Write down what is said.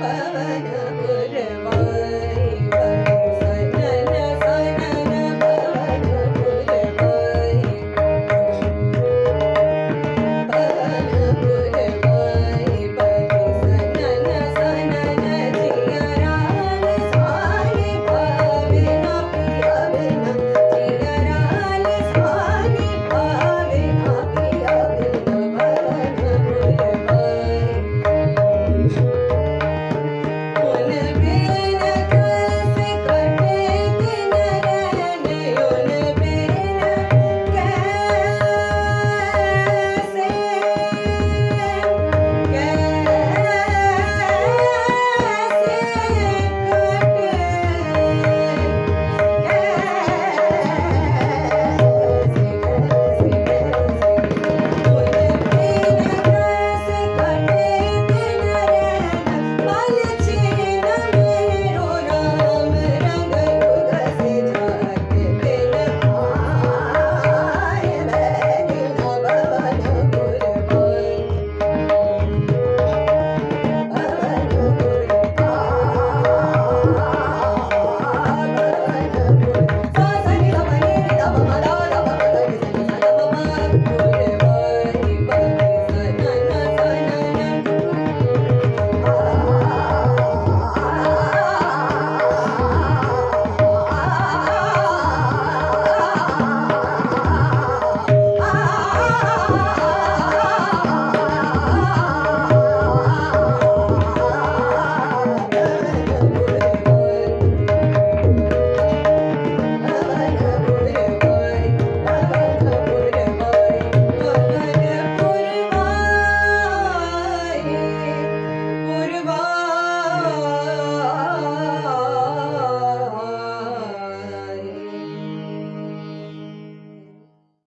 पवन गुरवाय